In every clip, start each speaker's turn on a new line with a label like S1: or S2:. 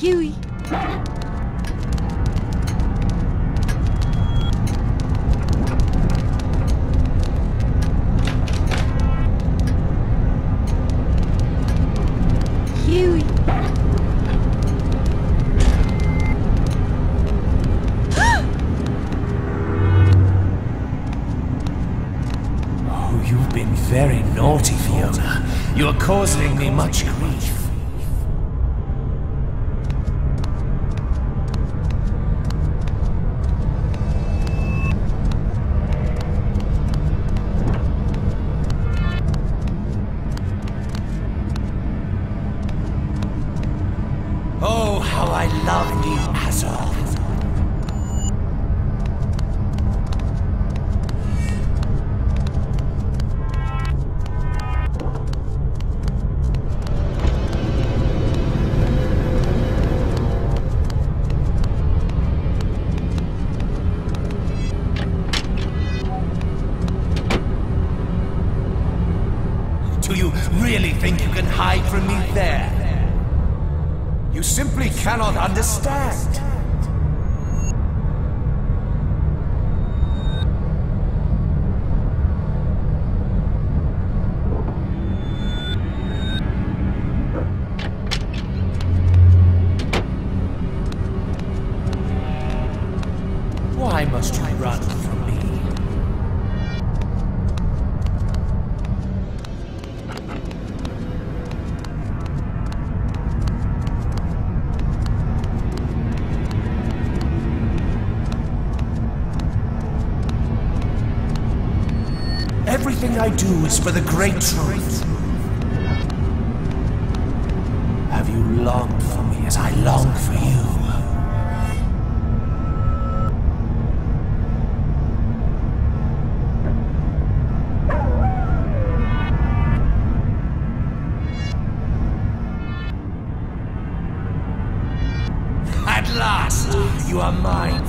S1: Hewie. Very naughty, Fiona. You are causing me much grief. Everything I do is for the great truth. Have you longed for me as I long for you? At last, you are mine,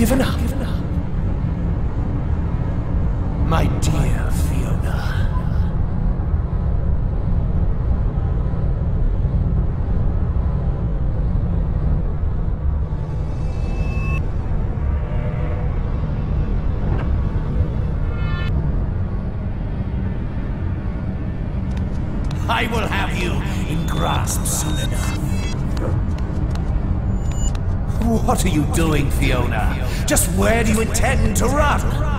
S1: given up? My dear Fiona. I will have you in grasp soon enough. What are you doing, Fiona? Just where do you intend to run?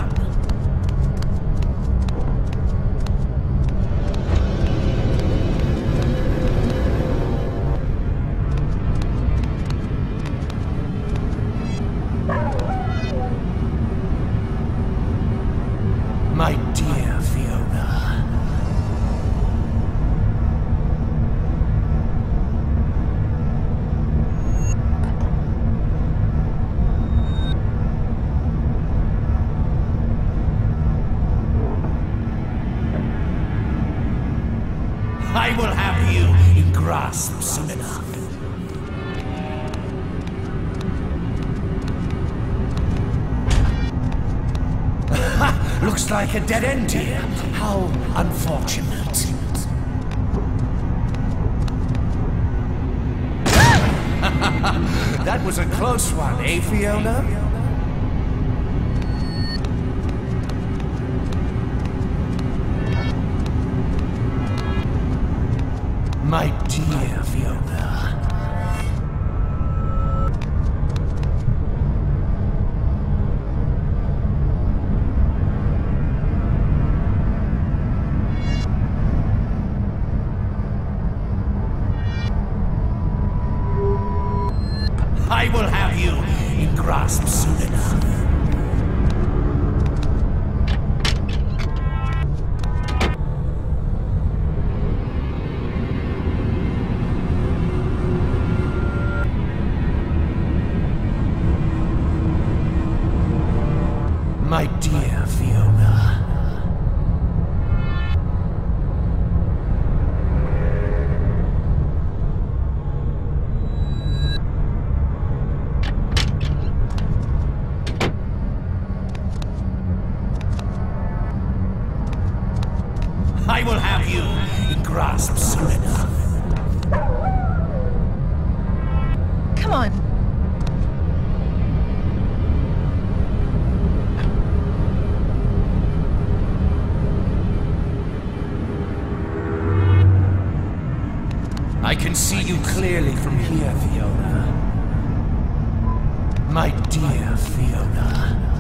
S1: Looks like a dead end here. How unfortunate. that was a close one, eh, Fiona? Have you in grasp soon enough.
S2: Come on.
S1: I can see you clearly from here, Fiona. My dear Fiona.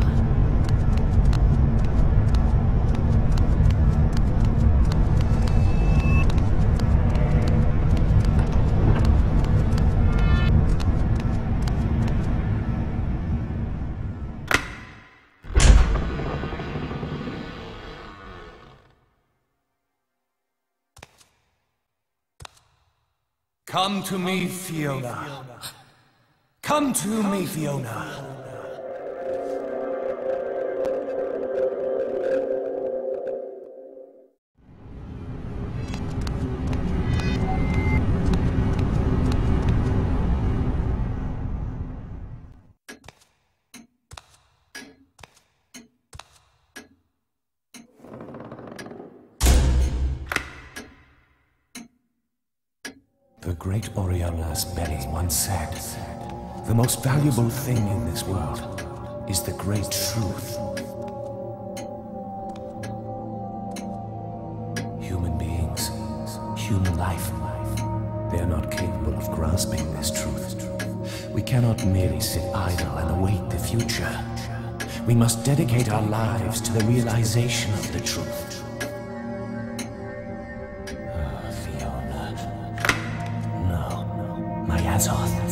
S1: Come to me, Fiona. Come to me, Fiona. Aureolus Belli once said, The most valuable thing in this world is the great truth. Human beings, human life, they are not capable of grasping this truth. We cannot merely sit idle and await the future. We must dedicate our lives to the realization of the truth. No.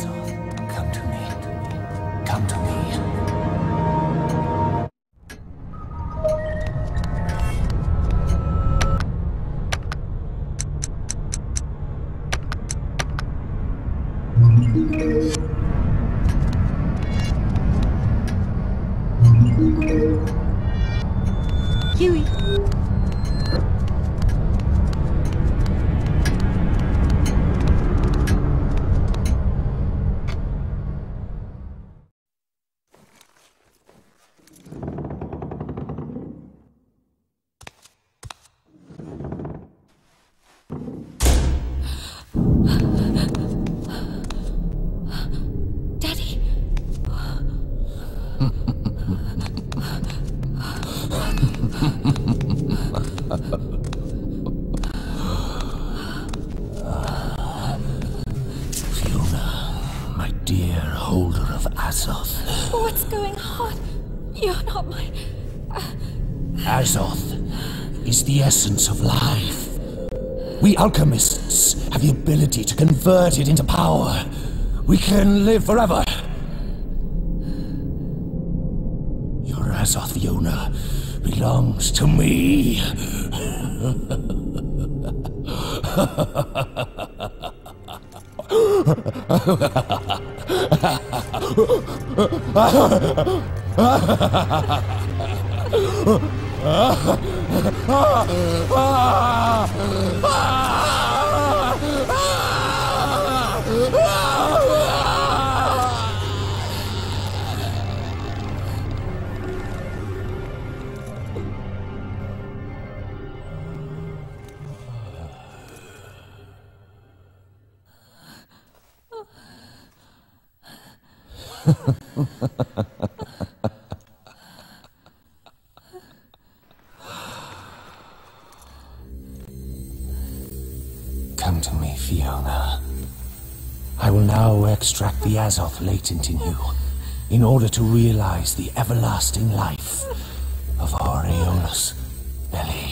S1: Fiona, my dear holder of Azoth.
S2: What's going on? You're not my.
S1: Uh, Azoth is the essence of life. We alchemists have the ability to convert it into power. We can live forever. Your Azoth, Fiona, belongs to me. Come to me, Fiona. I will now extract the Azoth latent in you in order to realize the everlasting life of Aureolus Belli.